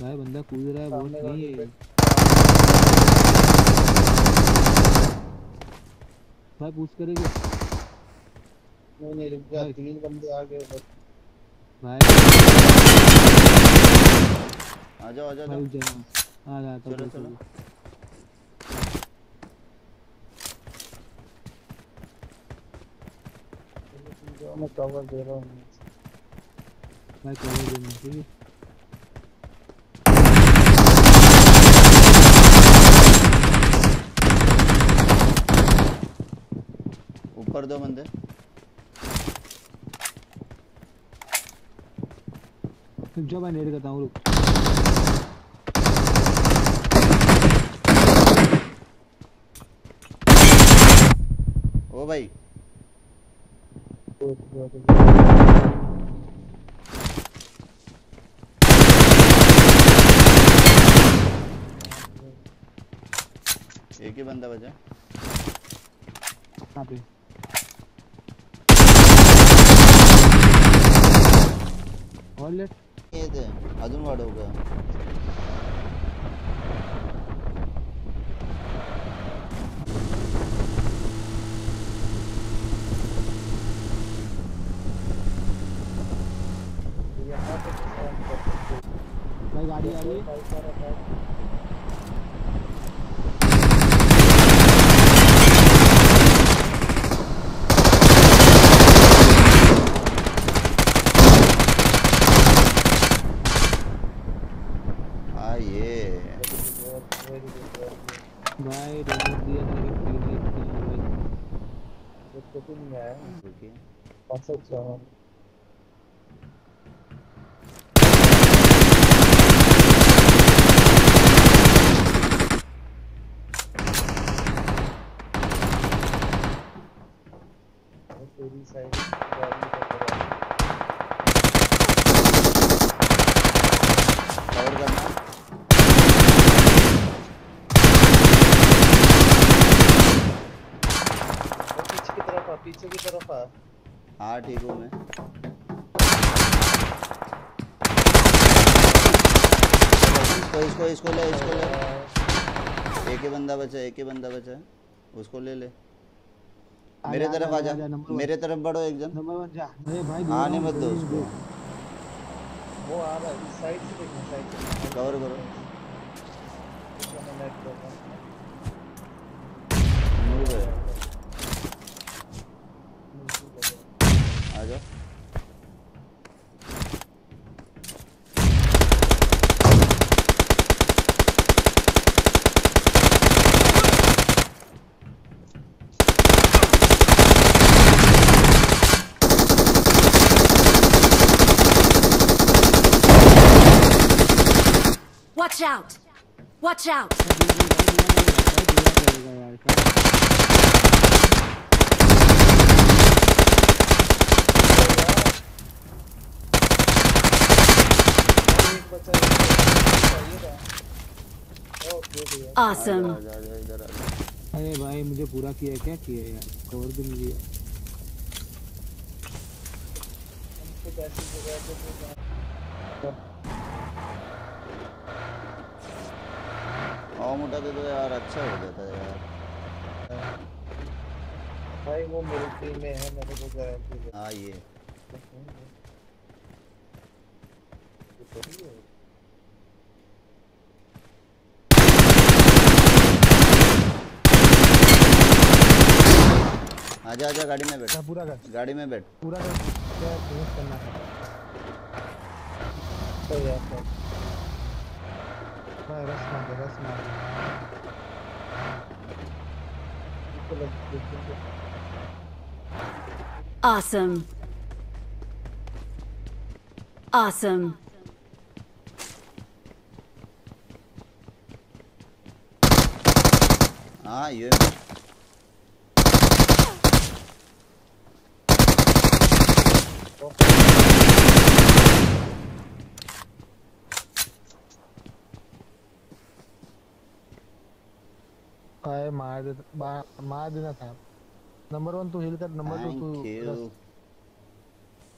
भाई बंदा कूद रहा है बहुत नहीं है। भाई पूछ करेगा नहीं नहीं रुक जा तीन बंदे आ गए बस। भाई। आ जाओ आ जाओ आ जाओ। आ रहा था चलो चलो। जो मैं कवर दे रहा हूँ। भाई कवर देना ठीक है? ऊपर दो बंदे। जाओ मैं नेट करता हूँ रुक। ओ भाई। एक ही बंदा बचा। कहाँ पे और लेट ये थे अजून यहाँ गाड़ी आ हाँ, रही है भाई नहीं आया ओके। 500 तेरी साइड गाड़ी का करा कवर करना पीछे की तरफ़ आ पीछे की तरफ़ आ। हाँ ठीक हूँ मैं। इसको इसको इसको ले इसको ले। एक ही बंदा बचा एक ही बंदा बचा। है उसको ले ले। मेरे तरफ़ आजा, आ जा। मेरे तरफ़ बढ़ो एक जन। नंबर वन जा। अरे भाई आने मत दो। उसको वो आ रहा है साइड से देखना साइड से कवर करो इसको मैं नेट कर रहा हूँ मूव है आ जाओ Watch out! Watch out! Awesome. अरे भाई, मुझे पूरा किया क्या किया यार कवर भी नहीं दिया कुछ ऐसी जगह पे तो जहाँ- और मोटा दे दो यार अच्छा हो जाता है यार। भाई वो मेरी टीम में है मैंने को गारंटी दे हाँ ये। आजा आजा गाड़ी में बैठ। पूरा कर। गाड़ी में बैठ। पूरा कर। क्या करना है? तो यार Hayır asmadı asmadı. Awesome. Awesome. Ah, yeah. Oh. Awesome. Awesome. हाँ मार दे मार देना था नंबर वन तू हिल कर नंबर टू तू थैंक यू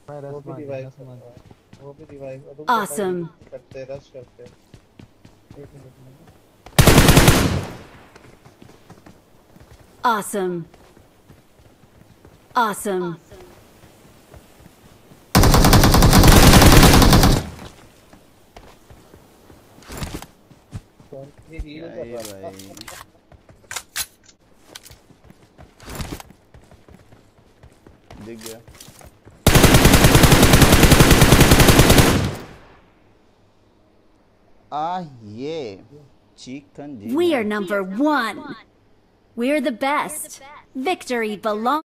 मैं वो रस मार रस वो भी रिवाइव Awesome. करते रश करते एक मिनट में Awesome. Awesome. कौन ये हील We are number one. We're the best. Victory belongs.